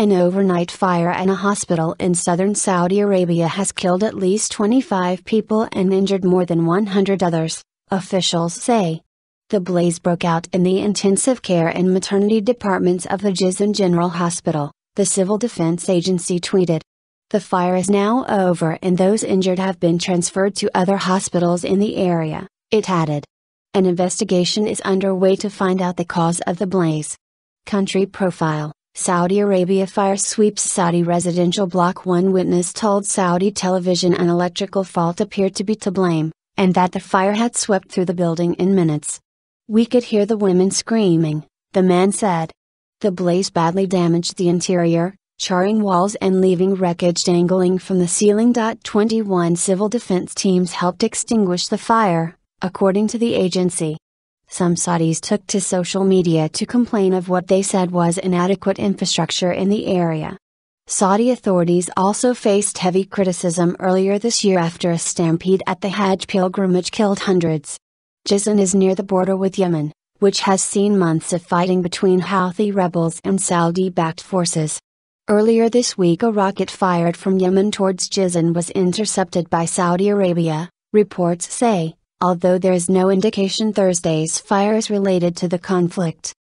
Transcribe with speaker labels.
Speaker 1: An overnight fire at a hospital in southern Saudi Arabia has killed at least 25 people and injured more than 100 others, officials say. The blaze broke out in the intensive care and maternity departments of the Jizan General Hospital, the Civil Defense Agency tweeted. The fire is now over and those injured have been transferred to other hospitals in the area, it added. An investigation is underway to find out the cause of the blaze. Country Profile Saudi Arabia fire sweeps Saudi residential block. One witness told Saudi television an electrical fault appeared to be to blame, and that the fire had swept through the building in minutes. We could hear the women screaming, the man said. The blaze badly damaged the interior, charring walls and leaving wreckage dangling from the ceiling. 21 civil defense teams helped extinguish the fire, according to the agency. Some Saudis took to social media to complain of what they said was inadequate infrastructure in the area. Saudi authorities also faced heavy criticism earlier this year after a stampede at the Hajj pilgrimage killed hundreds. Jizan is near the border with Yemen, which has seen months of fighting between Houthi rebels and Saudi backed forces. Earlier this week, a rocket fired from Yemen towards Jizan was intercepted by Saudi Arabia, reports say although there is no indication Thursday's fire is related to the conflict.